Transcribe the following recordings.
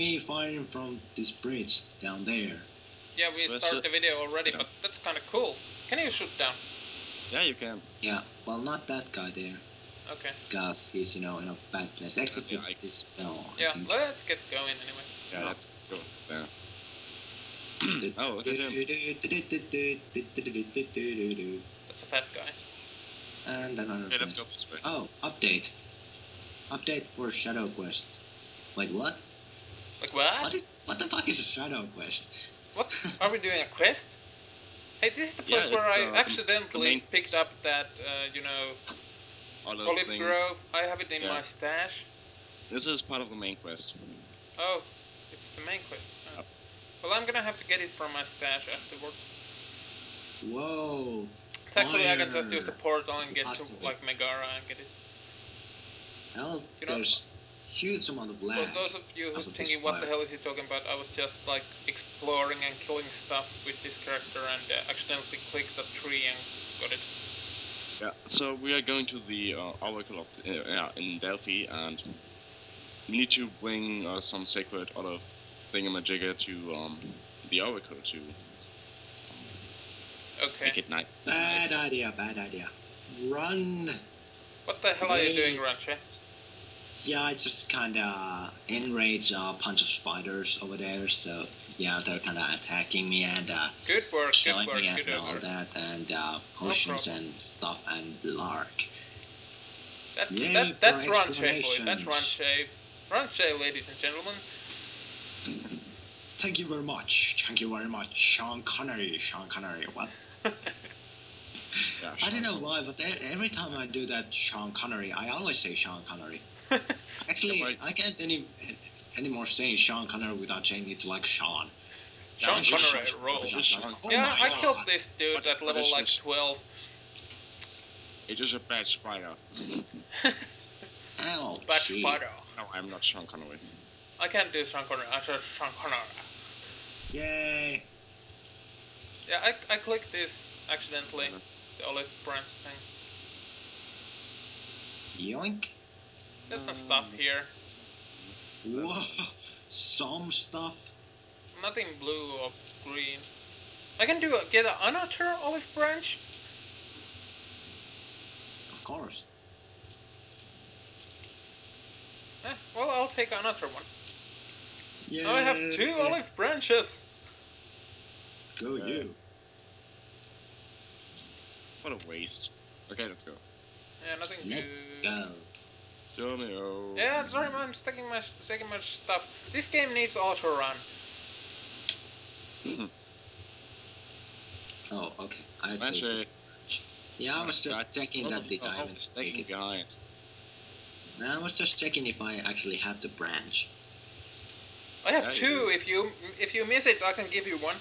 me firing from this bridge down there. Yeah, we Where's started the- the video already, Yeah. but that's kind of cool. Can you shoot down? Yeah, you can. Yeah, well, not that guy there, Okay. because he's, you know, in a bad place. Except Yeah, with I- this spell. Yeah, let's get going anyway. Yeah, Oh. that's cool. Yeah. oh, look at him. That's a fat guy. And another Okay, let's go this way. Oh, update. Update for Shadow Quest. Wait, what? Like what? What is? What the fuck is a Shadow Quest? What? Are we doing a quest? Hey, this is the place Yeah, where I uh, accidentally main picked up that, uh, you know, All of olive grove. I have it in Yeah. my stash. This is part of the main quest. Oh, it's the main quest. Oh. Well, I'm gonna have to get it from my stash afterwards. Whoa. Actually, I can just use the portal and get Lots to like Megara and get it. Well, You know- there's huge amount of For those of you who as of this thinking what the hell is he talking about, I was just like exploring and killing stuff with this character and uh, accidentally clicked a tree and got it. Yeah. So we are going to the uh, Oracle of uh, in Delphi, and we need to bring uh, some sacred other thingamajigger to um, the Oracle to Okay. make it night. Bad idea, bad idea. Run! What the hell are you Hey. doing, Ranche? Yeah, it's just kinda enraged a bunch of spiders over there, so yeah, they're kinda attacking me and uh, Good work, good killing work, me and good all that, and uh, potions problem. and stuff and lark. That's, Yay that, that's Ranche, boy. That's explanations. Ranche. Ranche, ladies and gentlemen. Thank you very much. Thank you very much, Sean Connery. Sean Connery. What? Yeah, I don't know why, but every time I do that Sean Connery, I always say Sean Connery. Actually, Yeah. I can't any anymore say Sean Connery without changing it to like Sean. Sean Sean, Connery Sean, roll. Sean, Sean. Oh yeah, I God. killed this dude at level like this? 12. It is a bad spider. Ouch. Back spider. No, I'm not Sean Connery. I can't do Sean Connery. I said Sean Connery. Yay. Yeah, I, I clicked this accidentally. The olive branch thing. Yoink. There's some stuff here. Whoa. Some stuff. Nothing blue or green. I can do a, get another olive branch. Of course. Eh, well, I'll take another one. Yay. Now I have two olive branches. Go Yeah. you. What a waste. Okay, let's go. Yeah, nothing Let's to. go. Show me. Oh. Yeah, sorry, man. I'm taking my taking my stuff. This game needs auto run. Hmm. Oh, okay. I take Yeah, I was just God, checking that the- the diamond it's take taking it. behind. I was just checking if I actually have the branch. I have Yeah, two. do. If you if you miss it, I can give you one.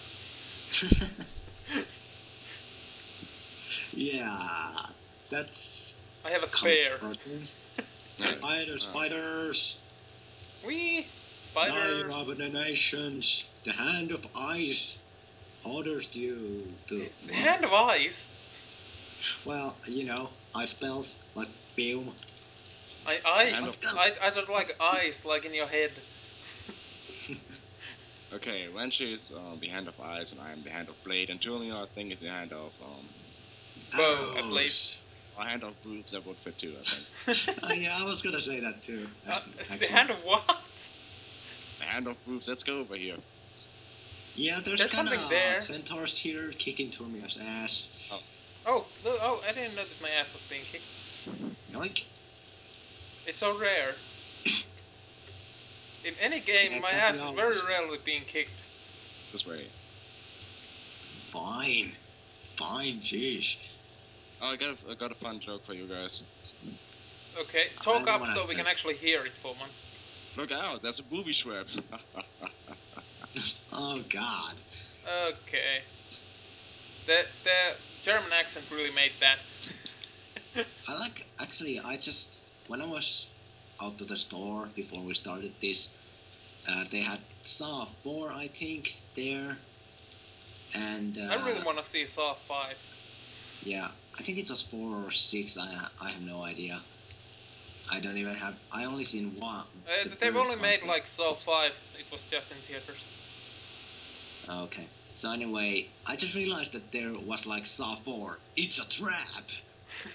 yeah, that's I have a spare. comforting. No, Spiders, We spiders, Wee nine spiders. abominations, the hand of ice orders you to. The hand of ice. Well, you know, ice spells like Boom. I ice. I I don't like ice like in your head. Okay, Wenshi is um, the hand of ice, and I am the hand of blade, and Julian, I think, is the hand of um, Bow, at Arrows. least. A hand of boobs that would fit too. I think. Oh, yeah, I was gonna say that too. Uh, actually. the hand of what? the hand of boobs. Let's go over here. Yeah, there's, There's kind something of there. centaurs here kicking Turmio's ass. Oh, no, oh, I didn't notice my ass was being kicked. Yoink. It's so rare. In any game, Yeah, my ass is very rarely being kicked. This way. Fine. Fine, jeez. Oh, I got a, I got a fun joke for you guys. Okay, talk up so we can actually hear it for once. Look out! That's a booby trap. Oh God. Okay. The the German accent really made that. I like actually. I just when I was out to the store before we started this, uh, they had Saw Four, I think, there, and uh, I really want to see Saw 5. yeah, I think it was four or six. I I have no idea. I don't even have. I only seen one. Uh, the they've only one made thing. like Saw 5, it was just in theaters. Okay. So anyway, I just realized that there was like Saw 4. It's a trap.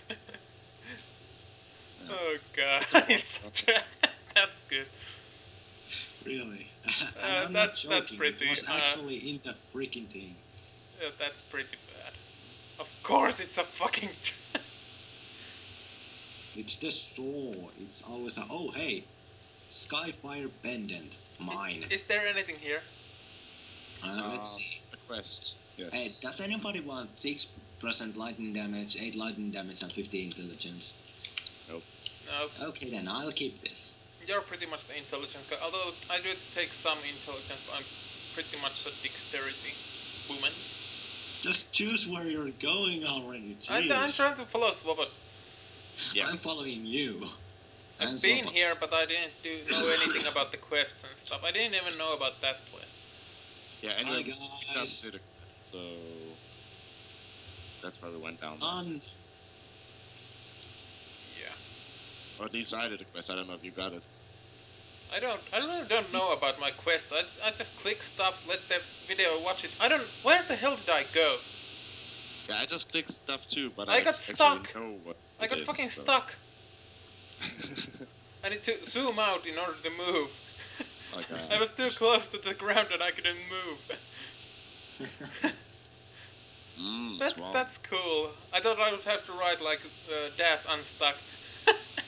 oh god, It's a trap. That's good. Really? Uh, I'm that's- not that's joking. pretty, It was uh, actually in the freaking thing. Yeah, that's pretty bad. Of course, it's a fucking. It's the saw. It's always a oh hey, Skyfire pendant mine. Is there anything here? Uh, let's Uh, see. A quest. Yes. Hey, does anybody want six percent lightning damage, eight lightning damage, and fifty intelligence? Nope. No. Okay, then I'll keep this. You're pretty much the intelligent guy. Although I do take some intelligence, I'm pretty much a dexterity woman. Just choose where you're going already. I, Jeez. I'm trying to follow Swobot. Yeah. I'm following you. I've And been Swabot. here, but I didn't do know anything about the quests and stuff. I didn't even know about that quest. Yeah, Hi anyway, we guys. just so that's why we went down there. On. Yeah. Or at least I did a quest. I don't know if you got it. I don't. I really don't know about my quests. I just, I just click stuff, let the video watch it. I don't. Where the hell did I go? Yeah, I just clicked stuff too, but I I, got stuck. I got is, fucking so. stuck. I need to zoom out in order to move. God. I was too close to the ground and I couldn't move. mm, That's swamp. that's cool. I thought I would have to ride like uh, Dash unstuck. oh damn.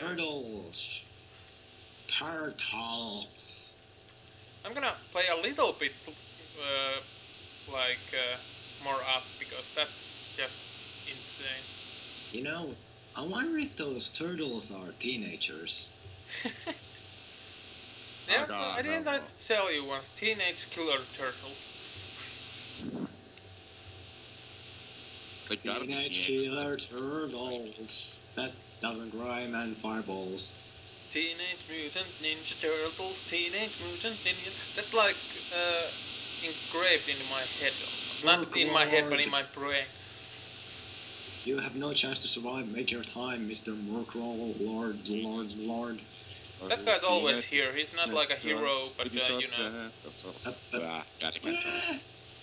Turtles. Turtle. I'm gonna play a little bit uh, like uh, more up because that's just insane. You know, I wonder if those turtles are teenagers. yeah, Oh, God, I didn't no, I tell you once, teenage killer turtles. They gotta be Teenage teenagers. killer turtles. That doesn't rhyme and fireballs. Teenage Mutant Ninja Turtles, Teenage Mutant Ninja. That's like uh, engraved in my head. Not in my head, but in my brain. You have no chance to survive. Make your time, Mr. Murkrow, Lord, Lord, Lord. That guy's always here. He's not like a hero, but uh, Pretty you know. That's all. Up, up. Ah, gotta.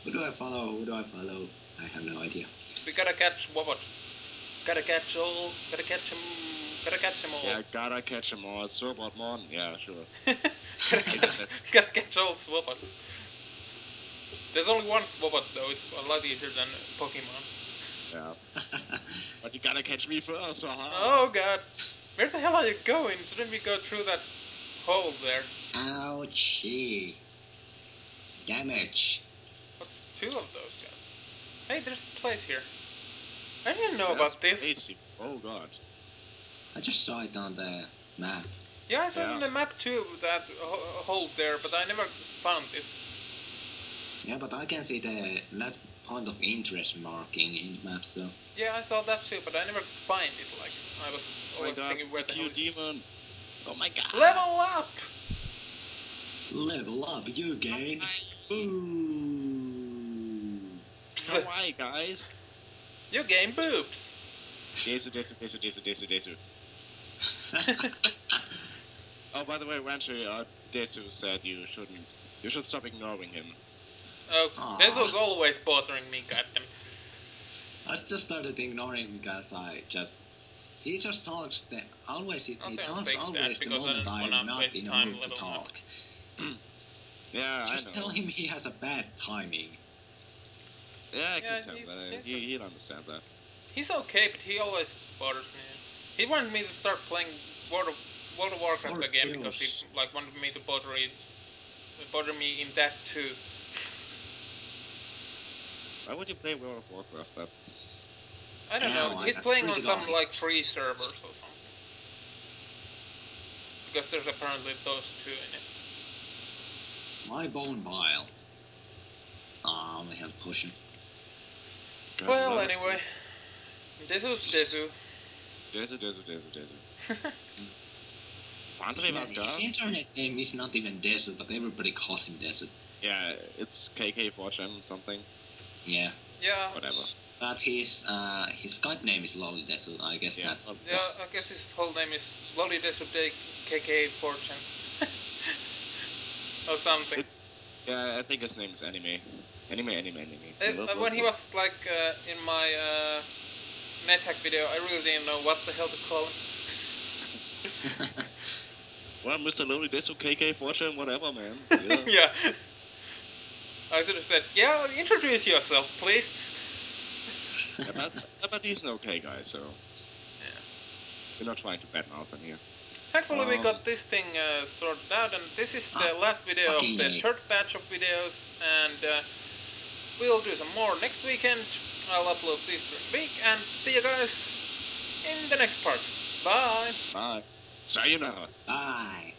Who do I follow? Who do I follow? I have no idea. We gotta catch Wobbot. Gotta catch all. Gotta catch him. Gotta catch 'em all. Yeah, gotta catch 'em all. It's Robot Mon. Yeah, sure. gotta, catch, gotta catch all Swobot. There's only one Swobot though. It's a lot easier than Pokemon. Yeah. But you gotta catch me first, uh-huh. Oh god. Where the hell are you going? Shouldn't we go through that hole there? Ouchie. Damage. What's two of those guys? Hey, there's a place here. I didn't know That's about this. basic. Oh god. I just saw it on the map. Yeah, I saw Yeah. on the map too that hole there, but I never found this. Yeah, but I can see the not point of interest marking in the map, so. Yeah, I saw that too, but I never find it. Like I was Oh always god, thinking where the fuck hell you, is demon. Oh my god. Level up! Level up, you gain. Ooh. Kawaii, guys. You gain boobs. Desu, desu, desu, desu, desu, desu. Oh, by the way, Rancho, uh, Desu said you shouldn't. You should stop ignoring him. Oh, Aw. this was always bothering me, goddamn. I just started ignoring him because I just. He just talks the always. He, he talks always the moment I'm not in a mood to talk. Yeah, Just I know. tell him he has a bad timing. Yeah, I Yeah, can tell he's- that. he's He, a- he'll understand that. He's okay, but he always bothers me. He wanted me to start playing World of World of Warcraft World again because he like wanted me to bother it, bother me in that too. Why would you play World of Warcraft? That's. I don't Yeah, know. He's playing on some like free servers or something. Because there's apparently those two in it. My bone bile. Ah, I only have potion. God well, anyway, Desu's Desu. Desu, Desu, Desu, Desu. His, Andre na- Vasca. his internet name is not even Desu, but everybody calls him Desu. Yeah, it's KK Fortune something. Yeah. Yeah. Whatever. But his uh, his Skype name is Lolide, so I guess Yeah, that's well, Yeah, I guess his whole name is Lolly Desude KK Fortune. or something. It- Yeah, I think his name is Anime. Anime, Anime, Anime. Uh, when he was like uh, in my uh, NetHack video, I really didn't know what the hell to call him. Well, Mr. Lowly Desu KK Fortune, whatever, man. Yeah. yeah. I should have said, yeah, introduce yourself, please. But, but he's an okay guy, so Yeah. we're not trying to badmouth him here. Thankfully, we Um, got this thing uh, sorted out, and this is the Ah, last video of the yay. third batch of videos, and uh, we'll do some more next weekend. I'll upload this during the week, and see you guys in the next part. Bye! Bye. Sayonara. Bye. You know